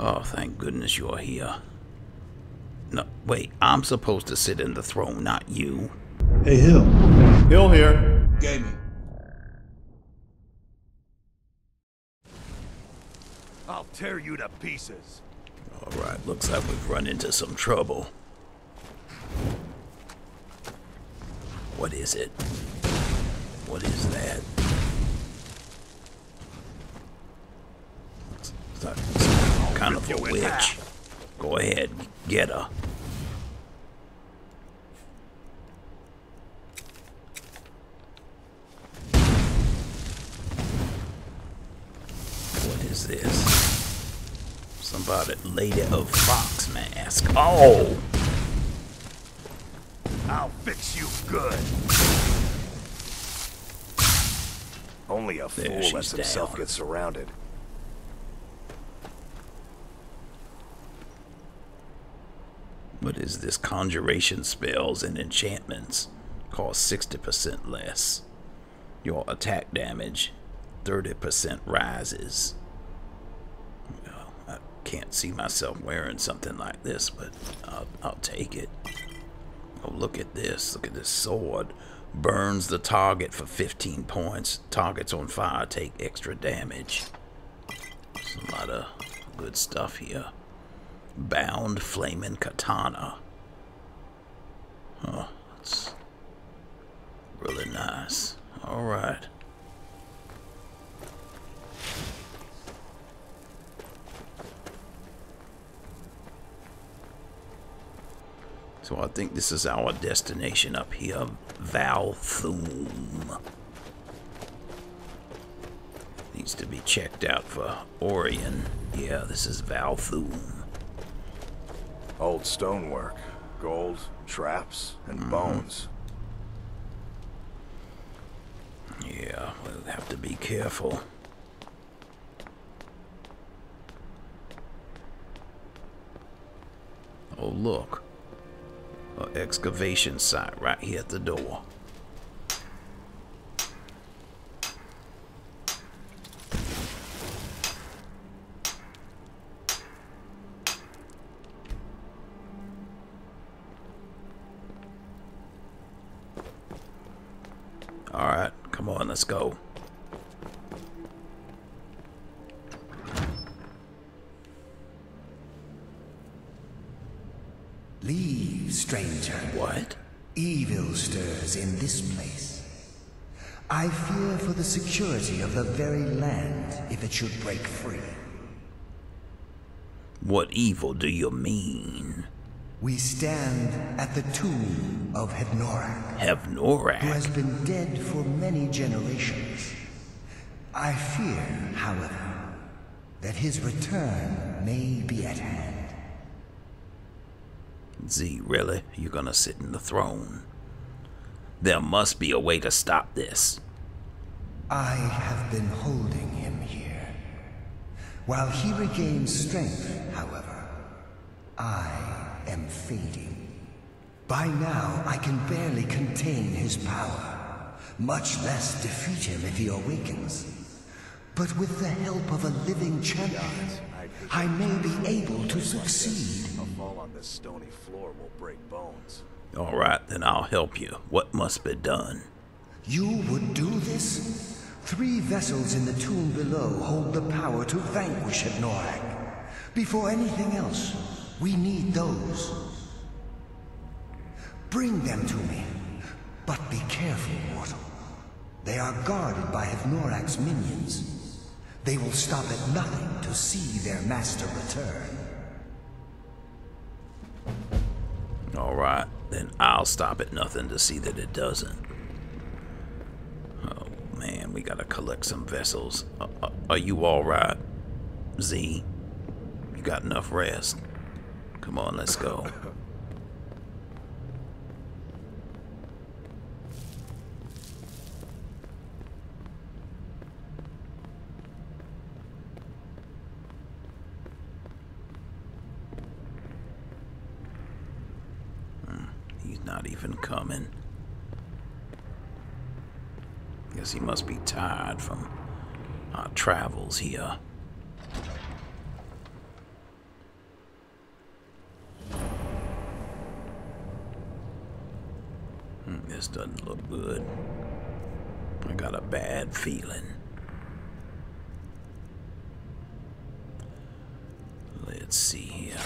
Oh, thank goodness you're here. No, wait, I'm supposed to sit in the throne, not you. Hey, Hill. Hill here. Gaming. I'll tear you to pieces. Alright, looks like we've run into some trouble. What is it? What is that? It's like some kind of a witch. Go ahead, get her. What is this? Somebody, Lady of Fox mask. Oh! I'll fix you good. Only a There fool lets himself down. get surrounded. What is this? Conjuration spells and enchantments cost 60% less. Your attack damage 30% rises. Well, I can't see myself wearing something like this, but I'll, I'll take it. Oh, look at this. Look at this sword. Burns the target for 15 points. Targets on fire take extra damage. There's a lot of good stuff here. Bound Flaming Katana. Oh, that's really nice. Alright. So I think this is our destination up here, Valthume. Needs to be checked out for Orion. Yeah, this is Valthume. Old stonework, gold, traps, and mm-hmm. bones. Yeah, we'll have to be careful. Oh, look. An excavation site right here at the door. Alright, come on, let's go. Leave, stranger. What? Evil stirs in this place. I fear for the security of the very land if it should break free. What evil do you mean? We stand at the tomb of Hevnoraak, Have who has been dead for many generations. I fear, however, that his return may be at hand. Z, really? You're gonna sit in the throne? There must be a way to stop this. I have been holding him here. While he regains strength, however, I am fading. By now, I can barely contain his power, much less defeat him if he awakens. But with the help of a living champion, I may be able to succeed. A fall on this stony floor will break bones. Alright, then I'll help you. What must be done? You would do this? Three vessels in the tomb below hold the power to vanquish Hevnoraak. Before anything else, we need those. Bring them to me. But be careful, mortal. They are guarded by Hevnoraak's minions. They will stop at nothing to see their master return. Alright, then I'll stop at nothing to see that it doesn't. Oh man, we gotta collect some vessels. Uh, uh, are you alright? Z? You got enough rest? Come on, let's go. Hmm, He's not even coming. Guess he must be tired from our travels here. This doesn't look good. I got a bad feeling. Let's see here.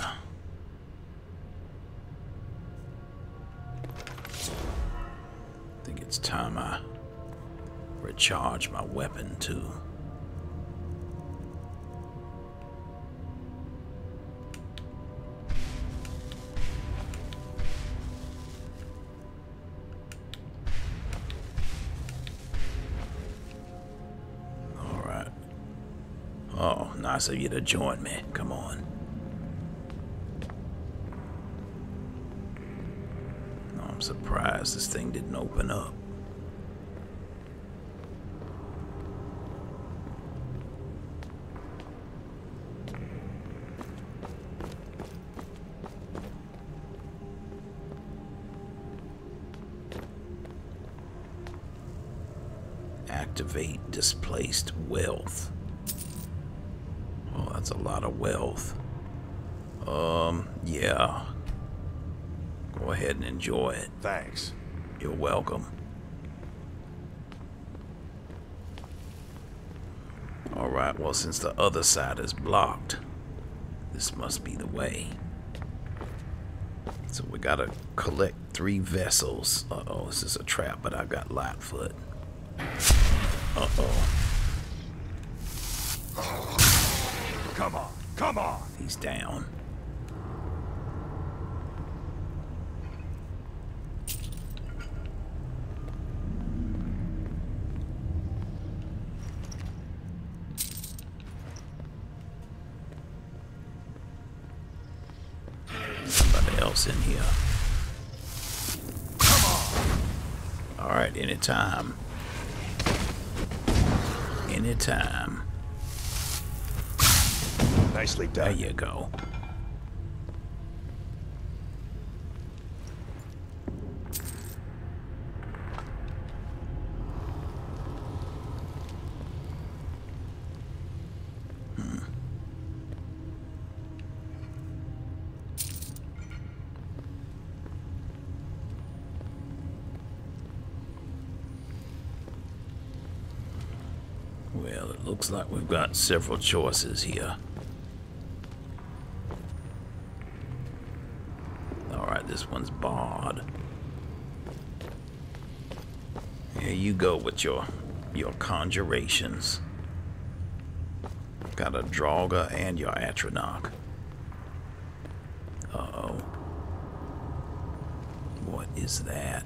I think it's time I recharge my weapon too. Oh, nice of you to join me. Come on. Oh, I'm surprised this thing didn't open up. Activate displaced wealth. A lot of wealth. Um, yeah. Go ahead and enjoy it. Thanks. You're welcome. Alright, well, since the other side is blocked, this must be the way. So we gotta collect three vessels. Uh oh, this is a trap, but I got Lightfoot. Uh Come on, come on. he's down. Somebody else in here. Come on. Alright, anytime. Anytime. Nicely There you go. Hmm. Well, it looks like we've got several choices here. Alright, this one's barred. Here you go with your your conjurations. Got a Draugr and your Atronach. Uh-oh. What is that?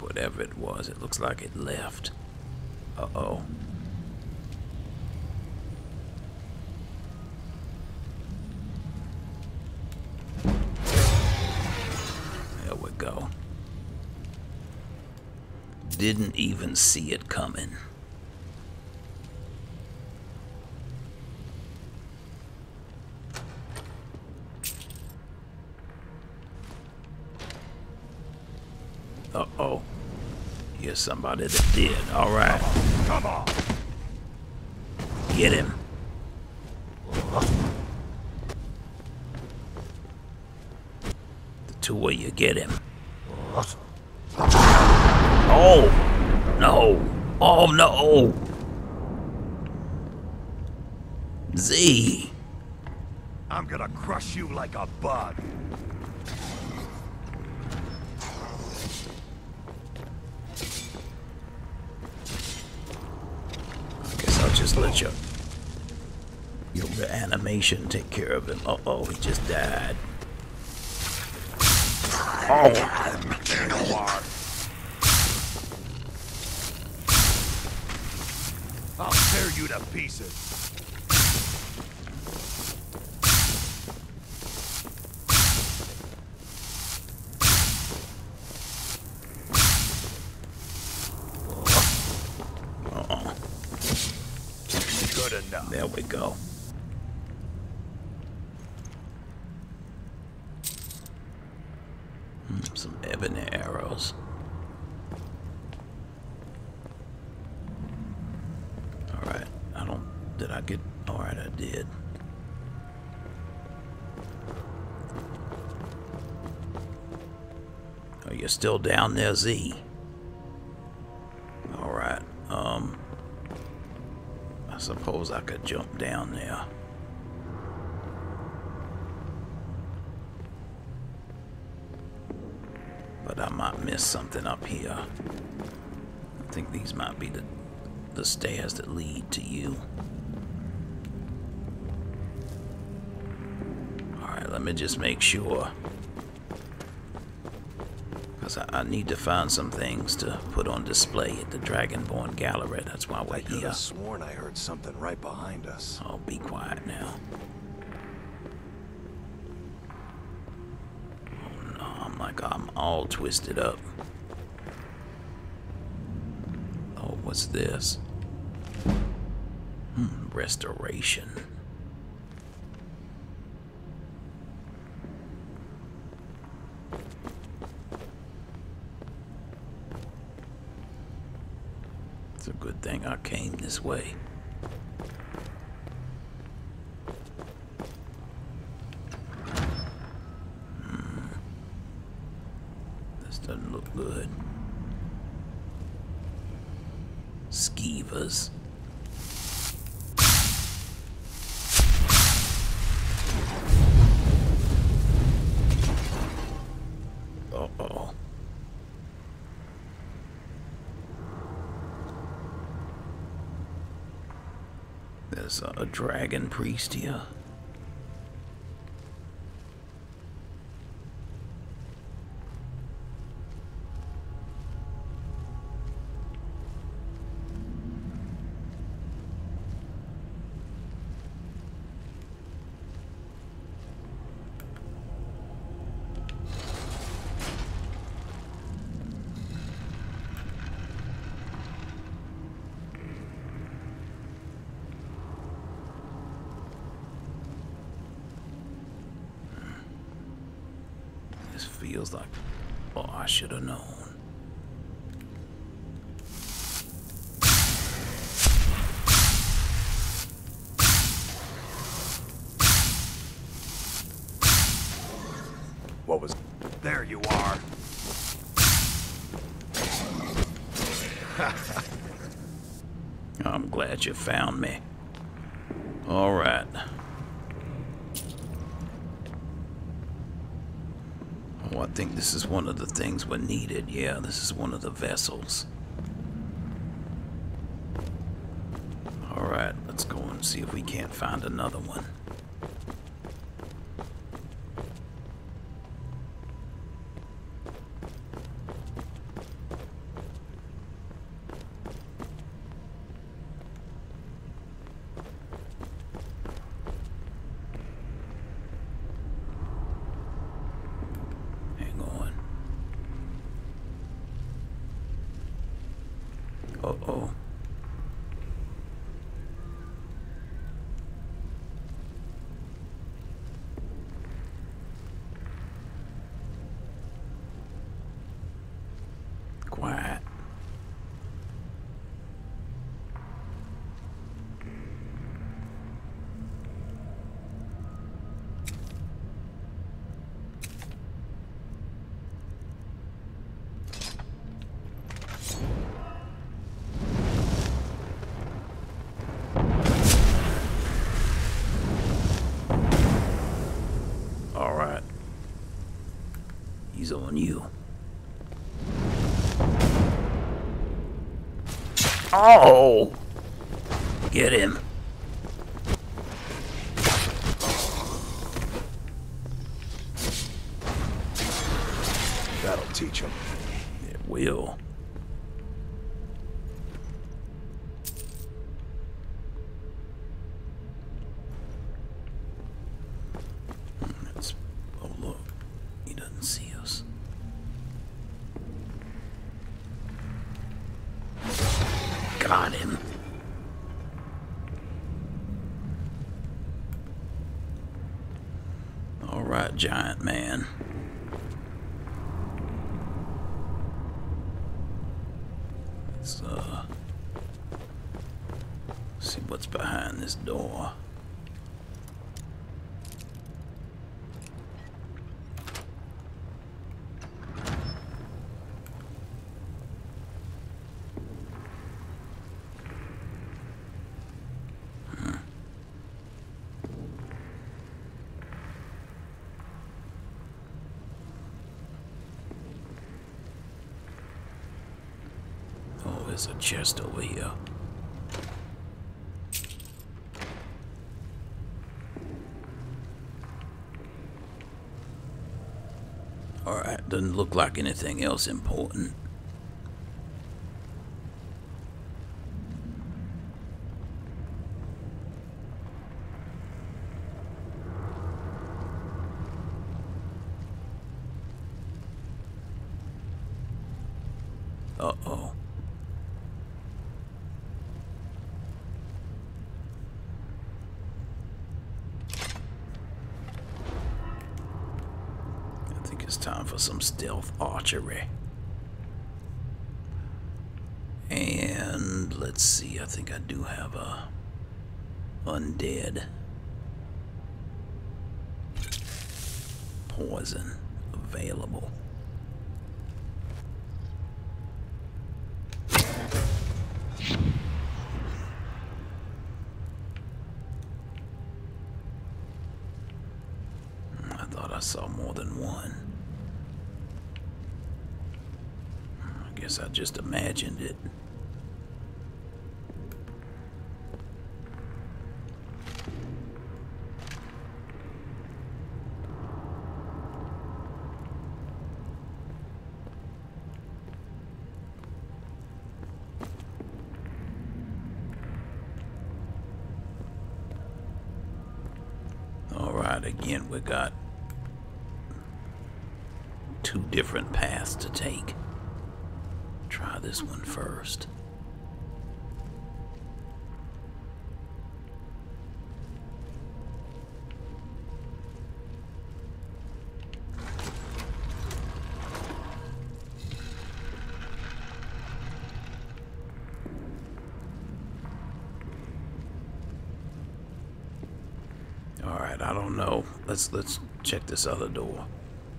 Whatever it like it left. Uh-oh. There we go. Didn't even see it coming. Here's somebody that did. All right. Come on. Get him. The two way you get him. Oh! No! Oh no! Z! I'm gonna crush you like a bug. Animation take care of him. Uh oh, he just died. Oh! I'll tear you to pieces. You're still down there, Z. Alright, um. I suppose I could jump down there. But I might miss something up here. I think these might be the, the stairs that lead to you. Alright, let me just make sure. Because I, I need to find some things to put on display at the Dragonborn Gallery. That's why we're I could here. have sworn I heard something right behind us. Oh, be quiet now. Oh no, I'm like, I'm all twisted up. Oh, what's this? Hmm, restoration. I came this way. This doesn't look good. Skeevers. Uh oh. There's a, a dragon priest here. This feels like. Oh, I should have known. What was... There you are. I'm glad you found me. All right. Oh, I think this is one of the things we needed. Yeah, this is one of the vessels. All right, let's go and see if we can't find another one. Hang on. Uh oh. Quiet. All right. He's on you. Oh! Alright, giant man. Let's uh see what's behind this door. Oh, there's a chest over here. Alright, doesn't look like anything else important. Uh-oh. I think it's time for some And let's see, I think I do have a undead poison available. I thought I saw more than one. I guess I just imagined it. All right, again, we got two different paths to take. Try this one first. All right, I don't know. Let's let's check this other door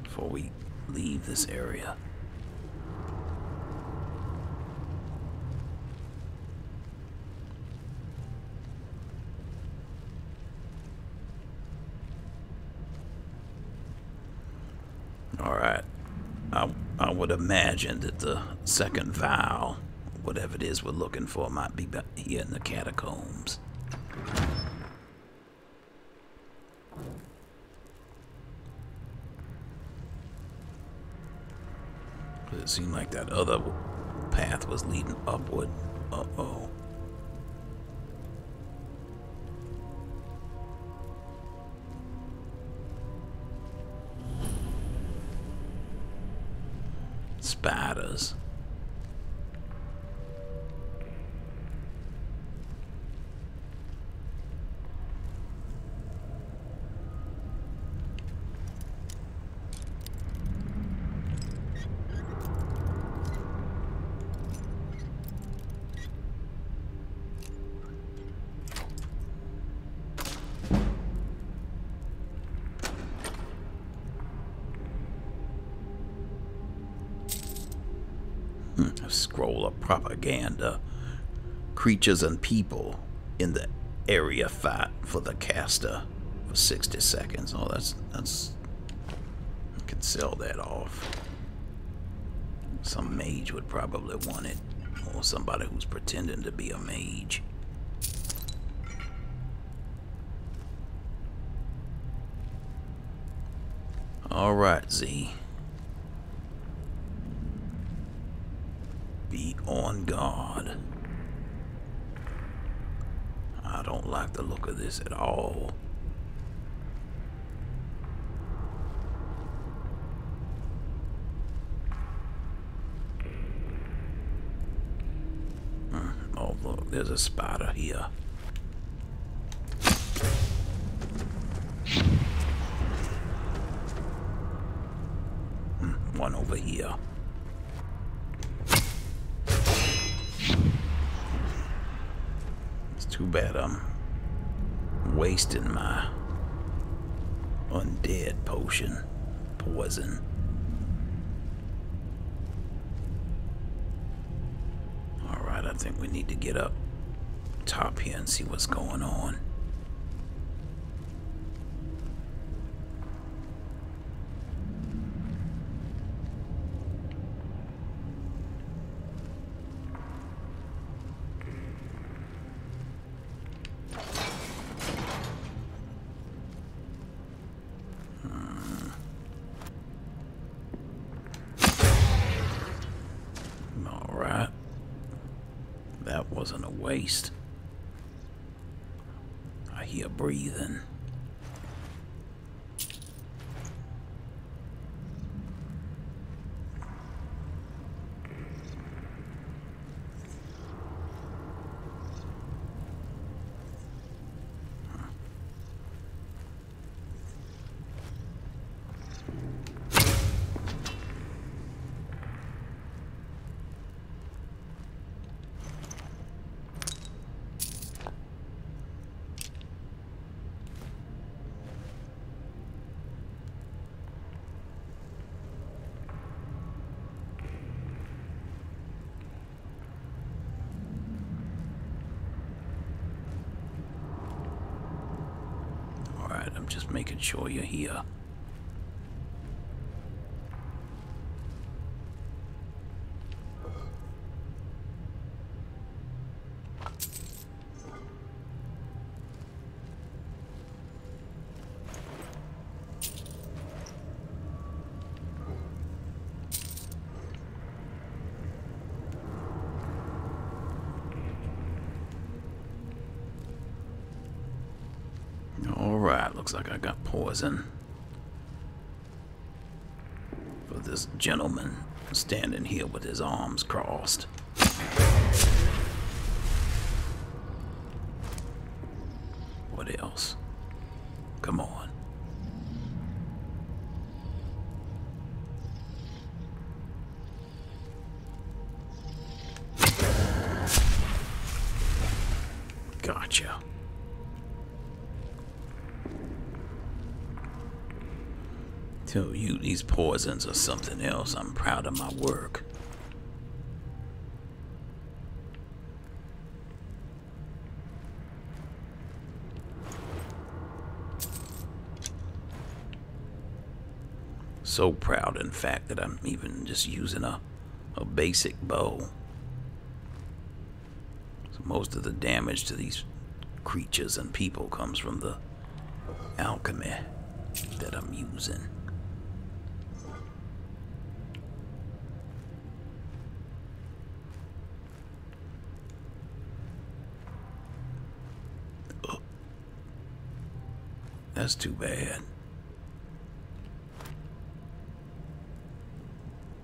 before we leave this area. All right. I I would imagine that the second vial, whatever it is we're looking for, might be here in the catacombs. It seemed like that other path was leading upward. Uh Scroll of propaganda. Creatures and people in the area fight for the caster for 60 seconds. Oh, that's that's. I could sell that off. Some mage would probably want it, or somebody who's pretending to be a mage. All right, Z. Be on guard. I don't like the look of this at all. Hmm, Oh, look, there's a spider here. Wasting my undead potion poison. Alright, I think we need to get up top here and see what's going on. Alright. That I hear breathing. Alright, I'm just making sure you're here. Looks like I got poison. For this gentleman standing here with his arms crossed. What else? Come on. Gotcha. Tell you these poisons are something else. I'm proud of my work. So proud, in fact, that I'm even just using a, a basic bow. So most of the damage to these creatures and people comes from the alchemy that I'm using. That's too bad.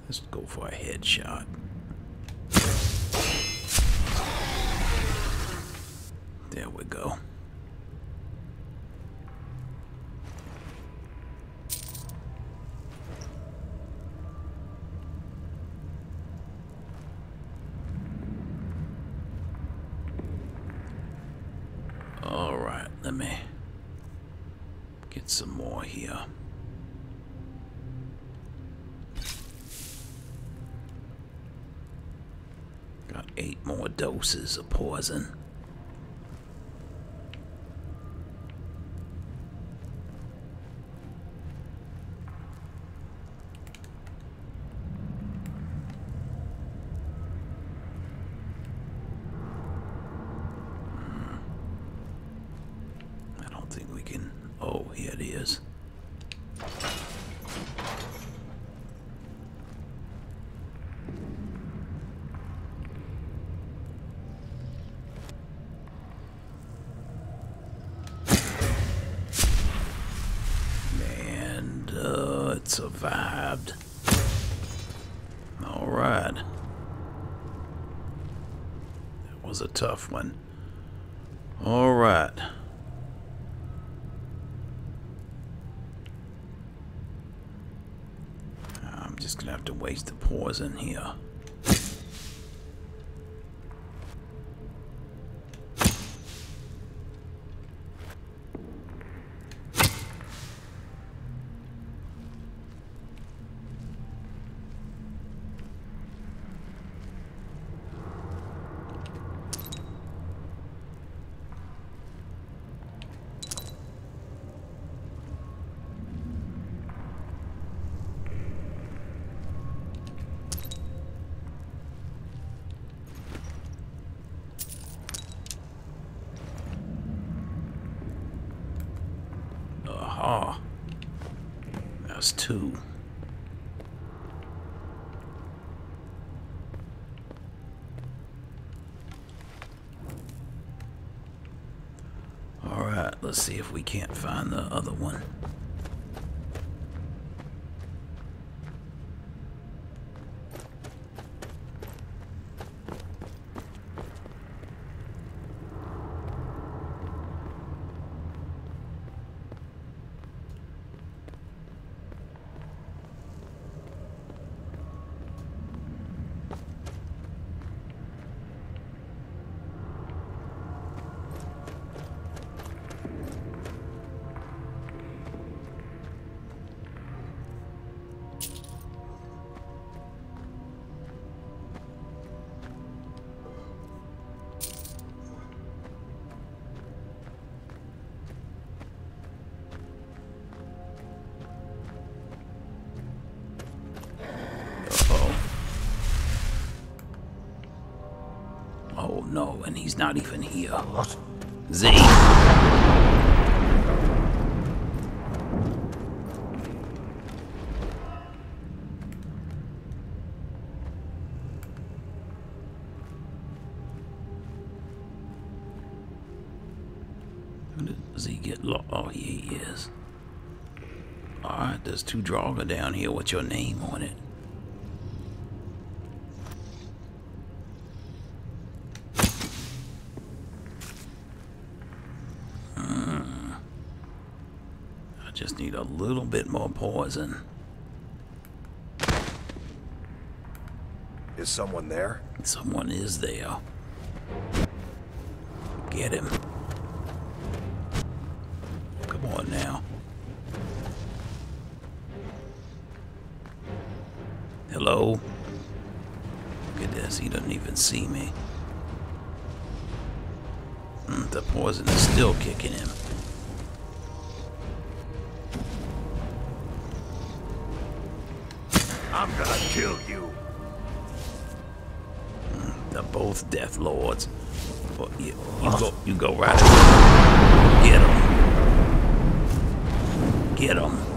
Let's go for a headshot. There we go. All right, let me get some more here. Got eight more poison. I don't think we can. Oh, here it is. Survived. All right. That was a tough one. All right. I'm just gonna have have to waste the poison here. Aha. That's two. Alright, let's see if we can't find the other one. And he's not even here. What? Z. Does he get lost? Oh, he is. Alright, there's two Draugr down here with your name on it. I just need a little bit more poison. Is someone there? Someone is there. Get him. Come on now. Hello? Look at this, he doesn't even see me. Mm, the poison is still kicking him. Both Death Lords. But you, you go, you go right. Get him. Get him.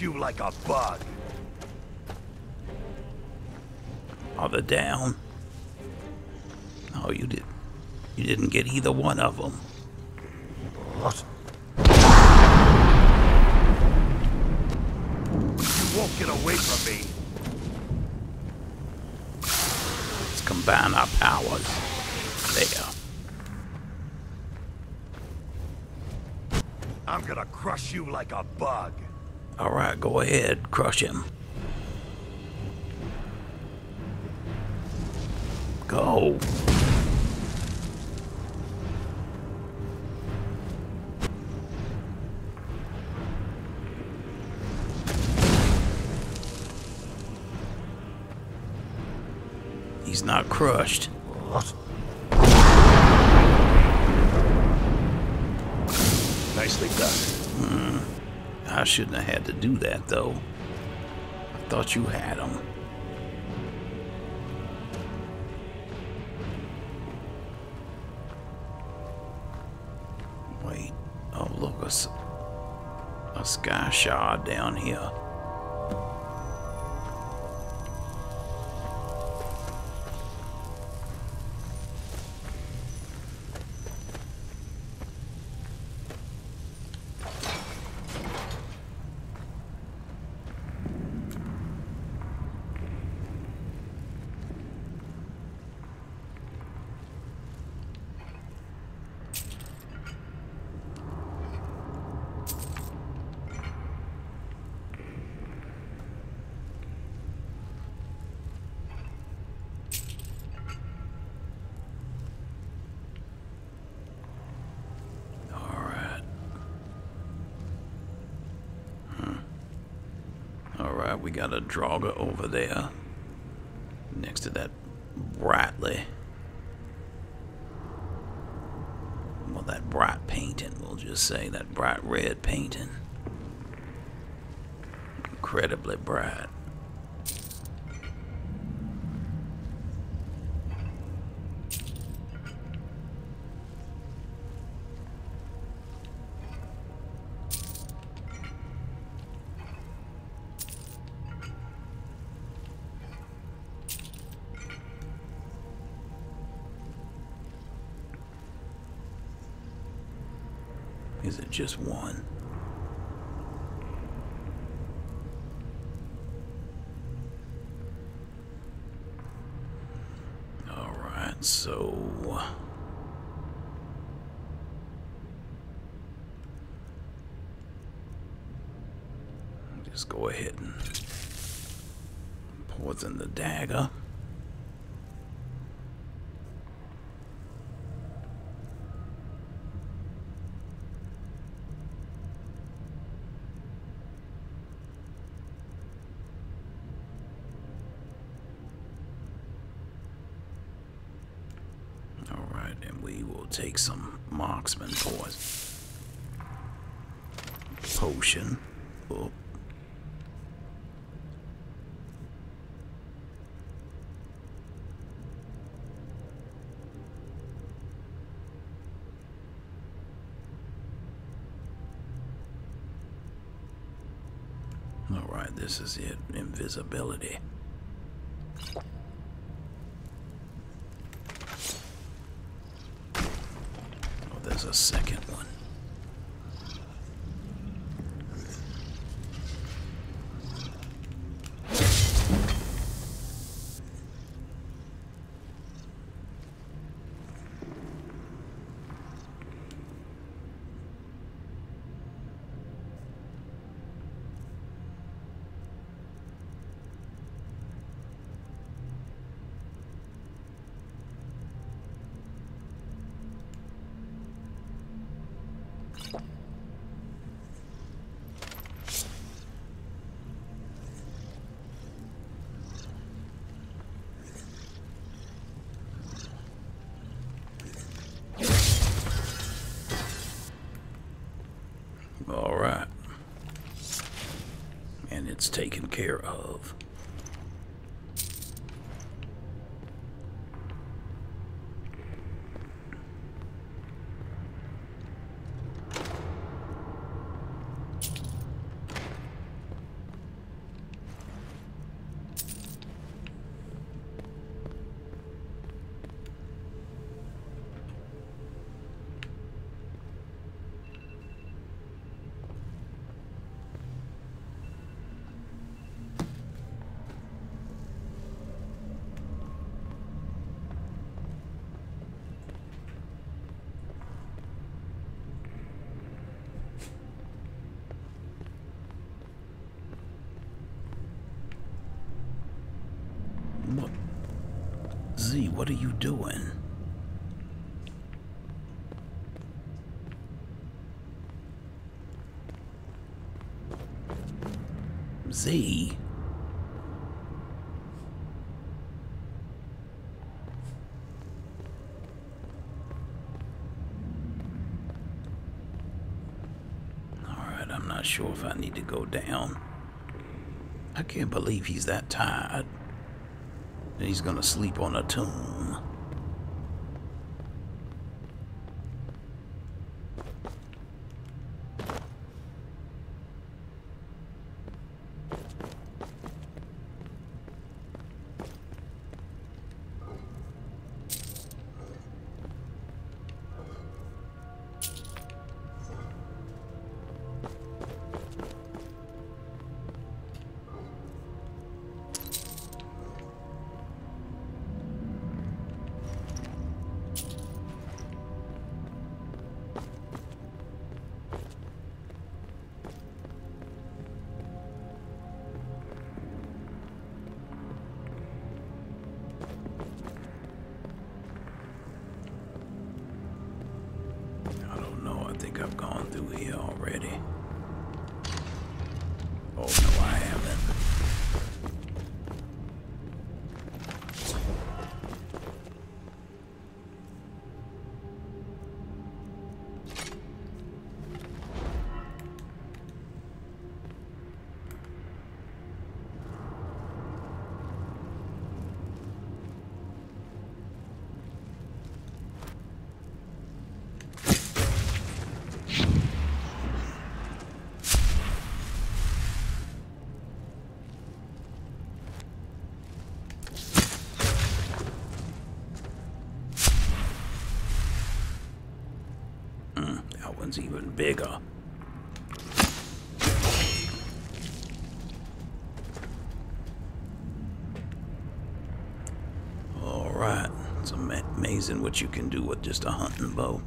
You like a bug. Are they down? Oh, you did. You didn't get either one of them. What? You won't get away from me. Let's combine our powers. There. I'm gonna crush you like a bug. All right, go ahead, crush him. Go. He's not crushed. Shouldn't have had to do that, though. I thought you had him. Wait. Oh, look, a, a sky shard down here. We got a Draugr over there. Next to that brightly. Well, that bright painting, we'll just say. That bright red painting. Incredibly bright. Just one? All right, so just go ahead and poison the dagger. All right, and we will take some marksman poison. Potion. Oh. All right, this is it. Invisibility. Oh, there's a second one. All right. And it's taken care of. What? Z, what are you doing? Z? Alright, I'm not sure if I need to go down. I can't believe he's that tired. He's gonna sleep on a tomb. Getting bigger. Alright, it's amazing what you can do with just a hunting bow.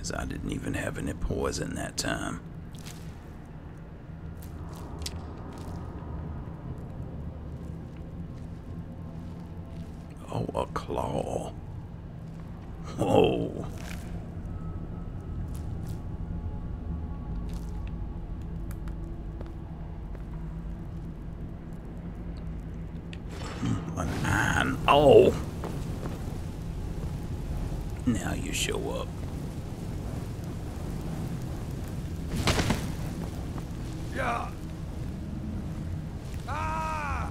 As I didn't even have any poison that time. Oh, a claw. Whoa. Hmm, a nine. Oh. Now you show up. Yeah. Ah!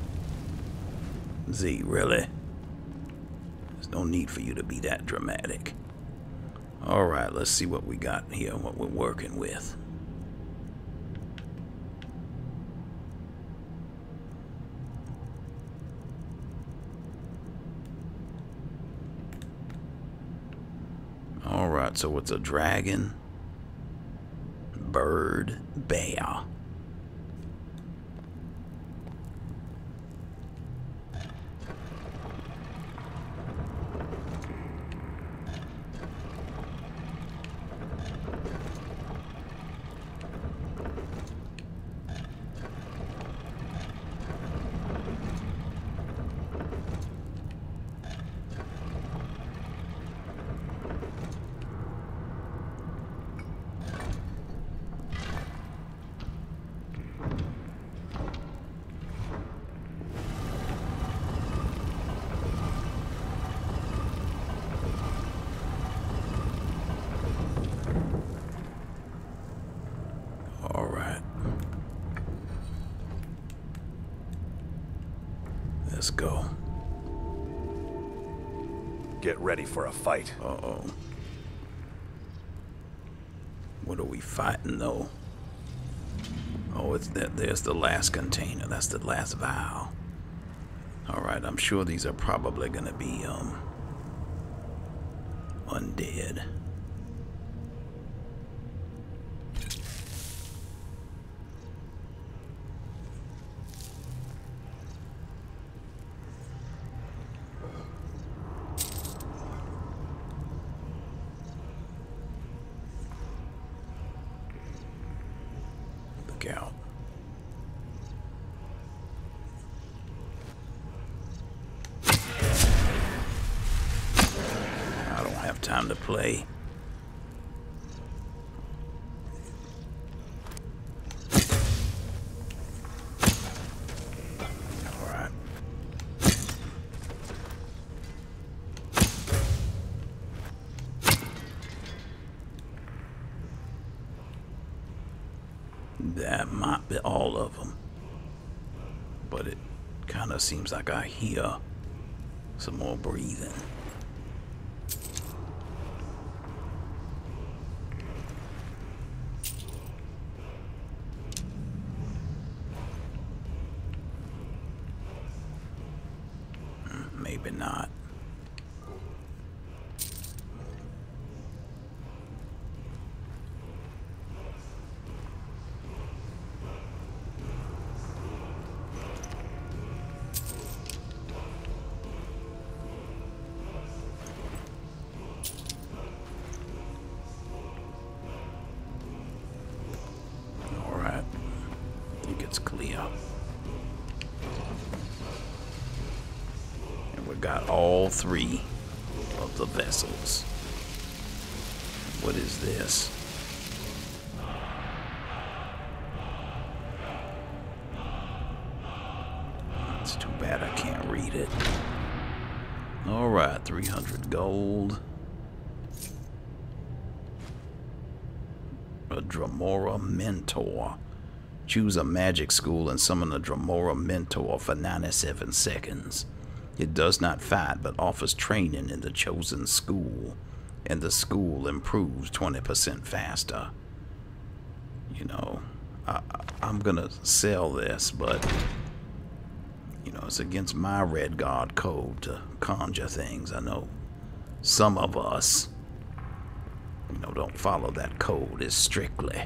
Z, really? There's no need for you to be that dramatic. Alright, let's see what we got here, what we're working with. Alright, so it's a dragon, bird, bear. All right. Let's go. Get ready for a fight. Uh-oh. What are we fighting, though? Oh, it's that. There's the last container. That's the last vial. All right. I'm sure these are probably gonna be um undead. That might be all of them. But it kind of seems like I hear some more breathing. Gold. a Dremora Mentor. Choose a magic school and summon a Dremora Mentor for 97 seconds. It does not fight but offers training in the chosen school, and the school improves 20% faster. You know, I, I'm gonna sell this, but You know, it's against my red code to conjure things. I know some of us, you know, don't follow that code as strictly.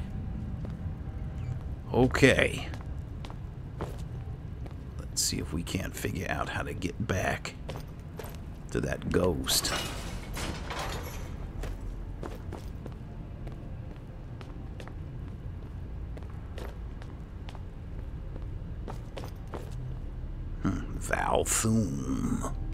Okay. Let's see if we can't figure out how to get back to that ghost. Hmm, Valthume.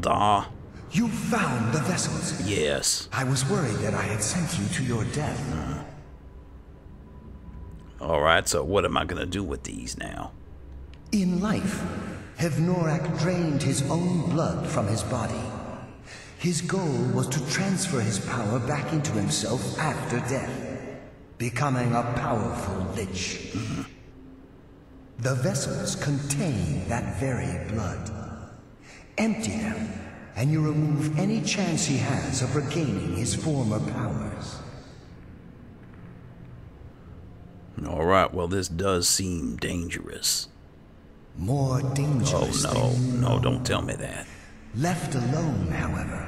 Valdar. You found the vessels. Yes. I was worried that I had sent you to your death. All right, so what am I going to do with these now? In life, Hevnoraak drained his own blood from his body. His goal was to transfer his power back into himself after death, becoming a powerful lich. Mm-hmm. The vessels contain that very blood. Empty them, and you remove any chance he has of regaining his former powers. All right, well, this does seem dangerous. More dangerous Oh, no, no, don't tell me that. Left alone, however,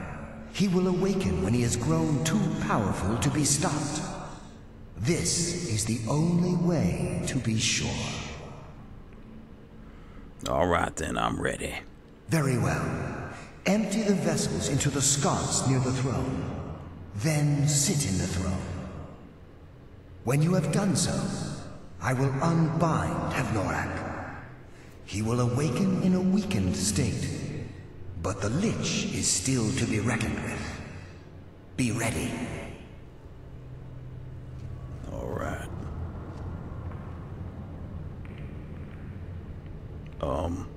he will awaken when he has grown too powerful to be stopped. This is the only way to be sure. All right, then, I'm ready. Very well. Empty the vessels into the sconce near the throne. Then sit in the throne. When you have done so, I will unbind Hevnoraak. He will awaken in a weakened state, but the Lich is still to be reckoned with. Be ready. All right. Um.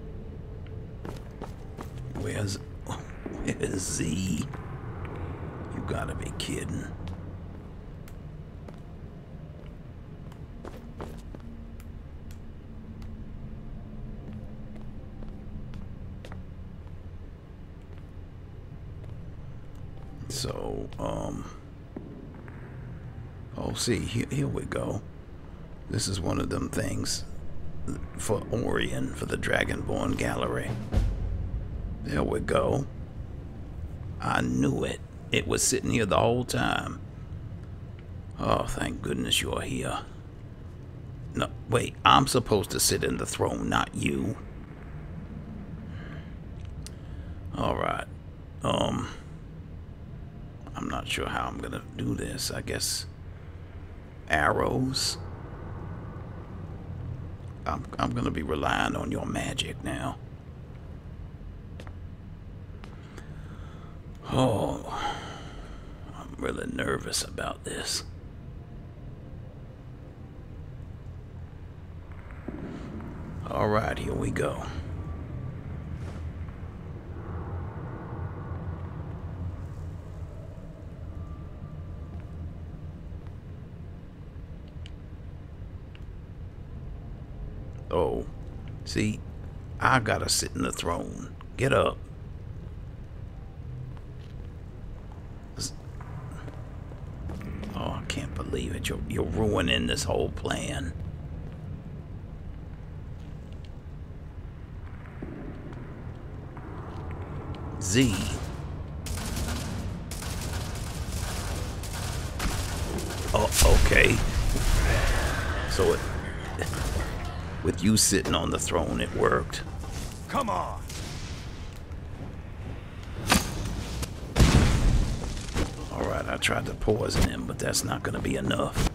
Where's. Where's Z? You gotta be kidding. So, um. Oh, see, here, here we go. This is one of them things for Orion, for the Dragonborn Gallery. There we go. I knew it. It was sitting here the whole time. Oh, thank goodness you're here. No, wait, I'm supposed to sit in the throne, not you. Alright. Um, I'm not sure how I'm gonna do this. I guess arrows. I'm, I'm gonna be relying on your magic now. Oh, I'm really nervous about this. All right, here we go. Oh, see, I gotta sit in the throne. Get up. S- Oh, I can't believe it. You're, you're ruining this whole plan. Z. Oh, okay. So it, with you sitting on the throne, it worked. Come on. All right, I tried to poison him, but that's not going to be enough.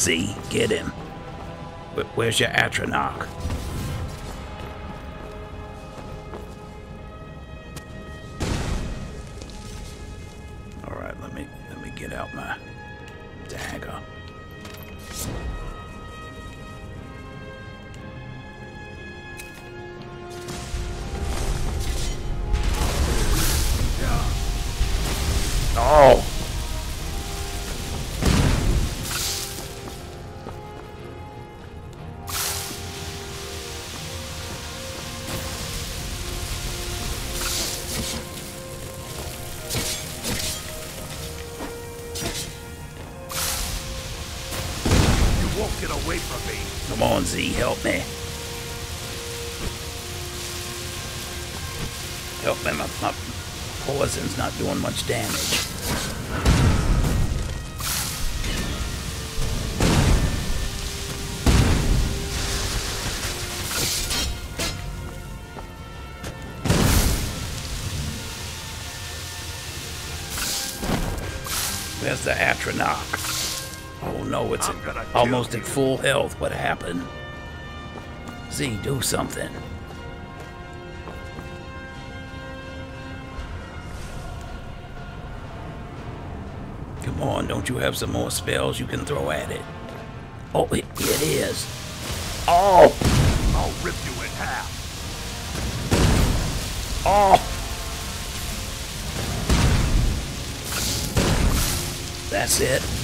Z. Get him. Wh- Where's your Atronach? No, it's I'm gonna at, kill almost at full health. What happened? Z, do something. Come on, don't you have some more spells you can throw at it? Oh, it, it is. Oh, I'll rip you in half. oh. That's it.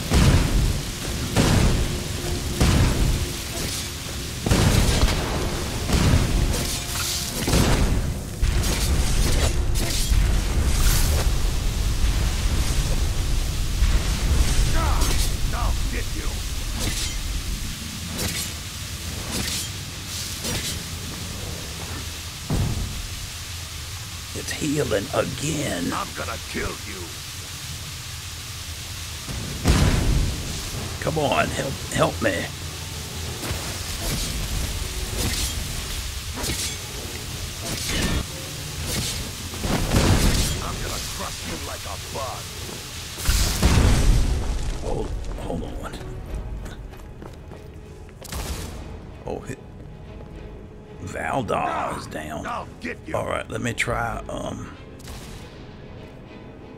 It's healing again. I'm gonna kill you. Come on, help help me. Valdar is down. You. Alright, let me try um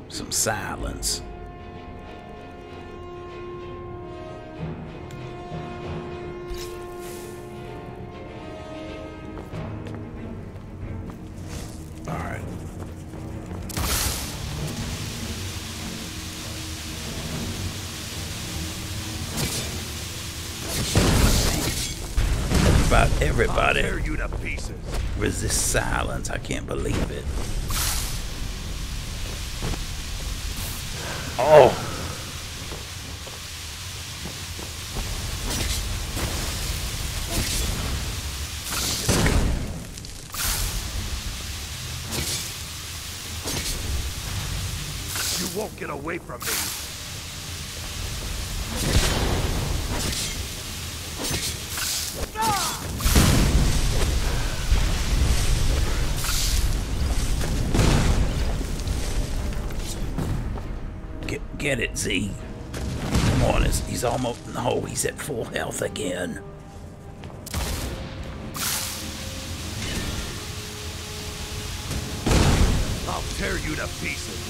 some silence. Resist silence. I can't believe full health again. I'll tear you to pieces.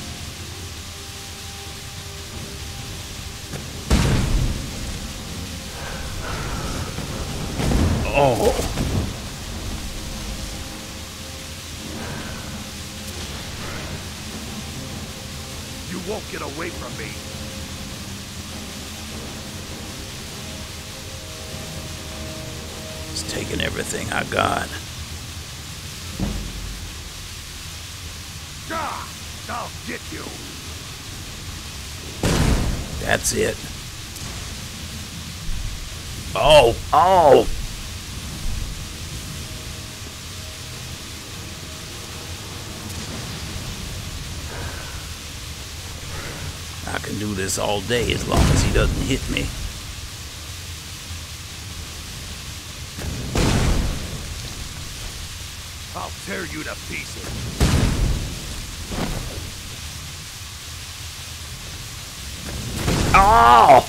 Oh. You won't get away from me. Taking everything I got. I'll get you. That's it. Oh, oh! I can do this all day as long as he doesn't hit me. I'll tear you to pieces. Oh!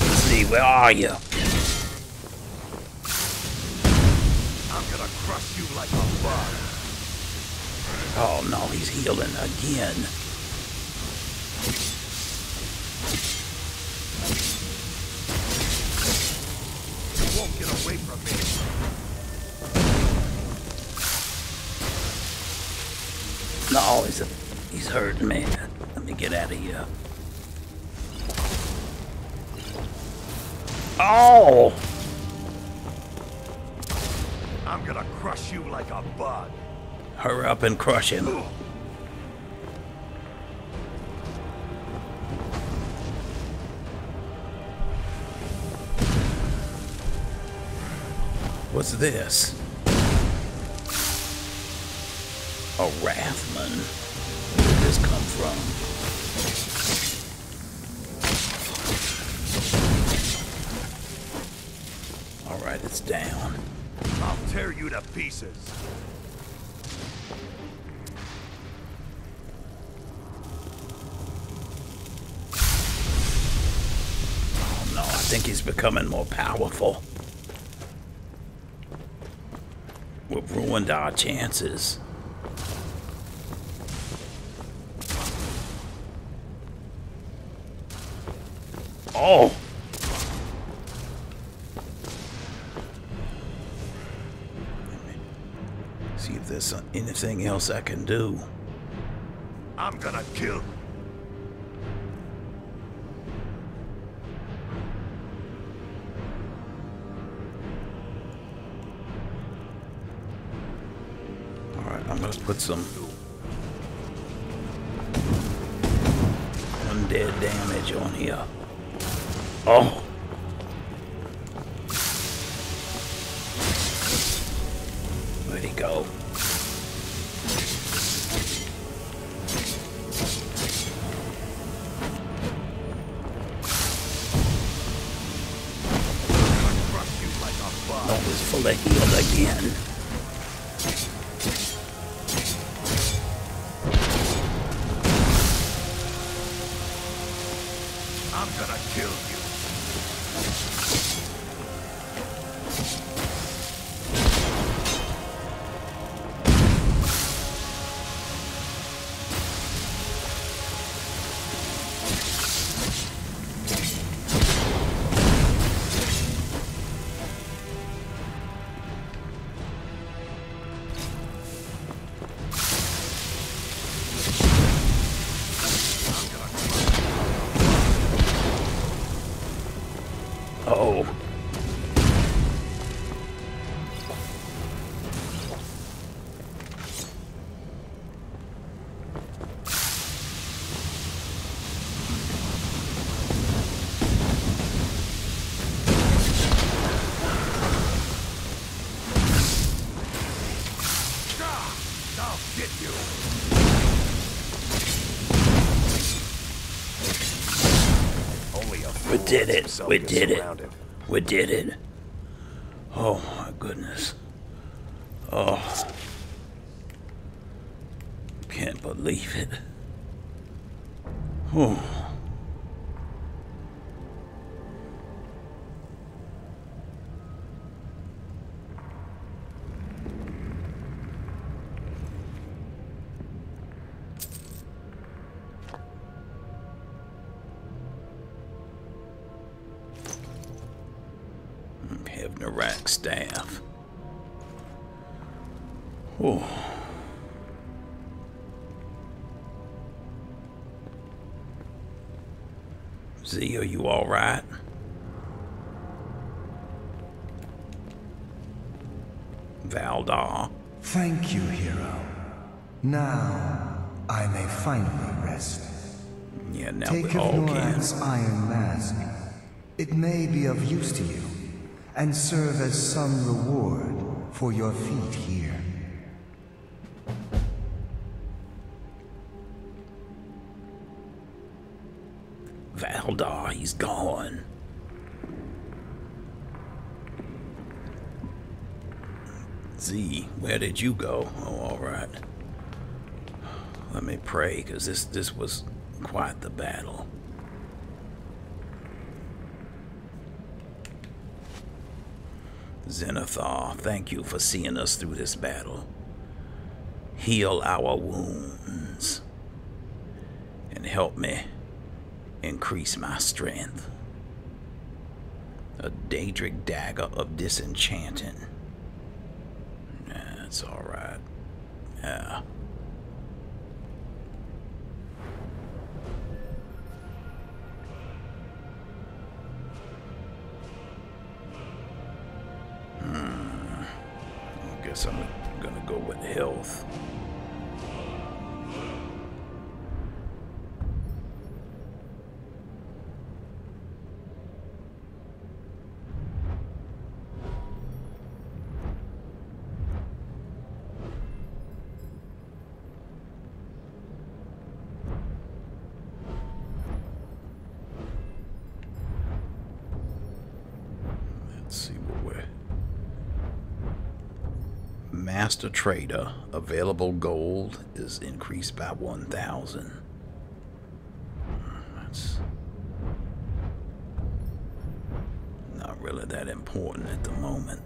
Let's see, where are you? Healing again. You won't get away from me. No, he's he's hurting me. Let me get out of here. Oh! I'm gonna crush you like a bug. Hurry up and crush him. What's this? A Wrathman. Where did this come from? Alright, it's down. I'll tear you to pieces. Oh no, I think he's becoming more powerful. We've ruined our chances. Oh! See if there's anything else I can do. I'm gonna kill. Put some undead damage on here. Oh! I'm gonna kill you. Did it. We did it. We did it. Are you alright? Valdar. Thank you, hero. Now, I may finally rest. Yeah, now Take we all can. Iron mask. It may be of use to you, and serve as some reward for your feat here. Valdar, he's gone. Z, where did you go? Oh, all right. Let me pray, because this, this was quite the battle. Zenithar, thank you for seeing us through this battle. Heal our wounds and help me increase my strength. A Daedric dagger of disenchanting. That's alright. Yeah. Master Trader. Available gold is increased by 1,000. That's not really that important at the moment.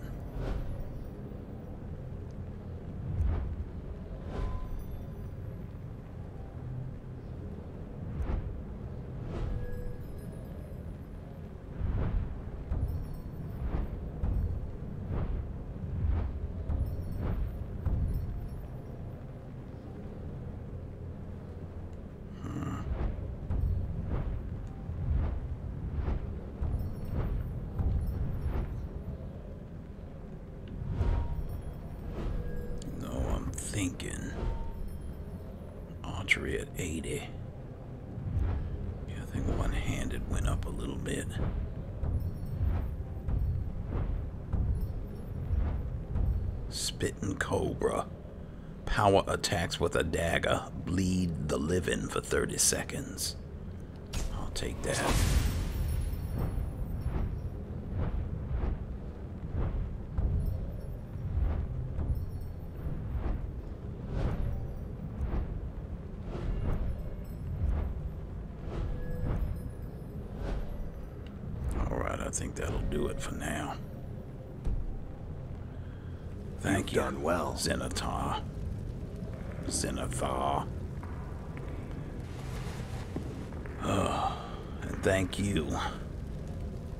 Power attacks with a dagger bleed the living for 30 seconds. I'll take that. Alright, I think that'll do it for now. Thank You've you. done well. Zenithar. Zenithar. Oh, and thank you,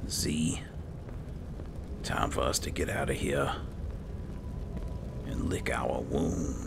Z. Time for us to get out of here and lick our wounds.